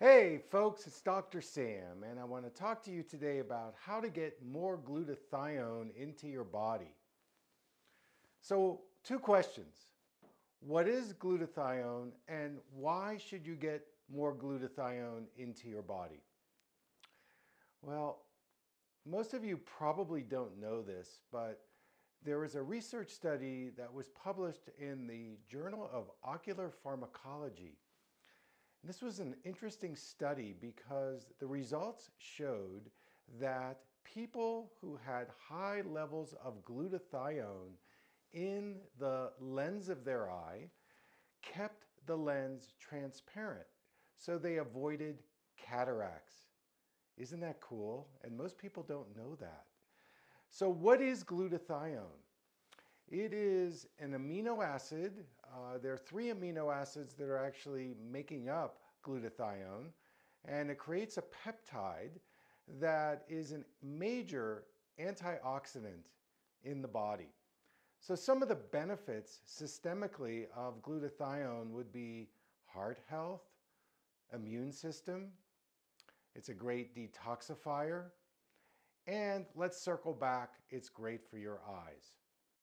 Hey folks, it's Dr. Sam, and I want to talk to you today about how to get more glutathione into your body. So, two questions. What is glutathione, and why should you get more glutathione into your body? Well, most of you probably don't know this, but there was a research study that was published in the Journal of Ocular Pharmacology this was an interesting study because the results showed that people who had high levels of glutathione in the lens of their eye kept the lens transparent. So they avoided cataracts. Isn't that cool? And most people don't know that. So what is glutathione? It is an amino acid. Uh, there are three amino acids that are actually making up glutathione, and it creates a peptide that is a major antioxidant in the body. So some of the benefits systemically of glutathione would be heart health, immune system, it's a great detoxifier, and let's circle back, it's great for your eyes.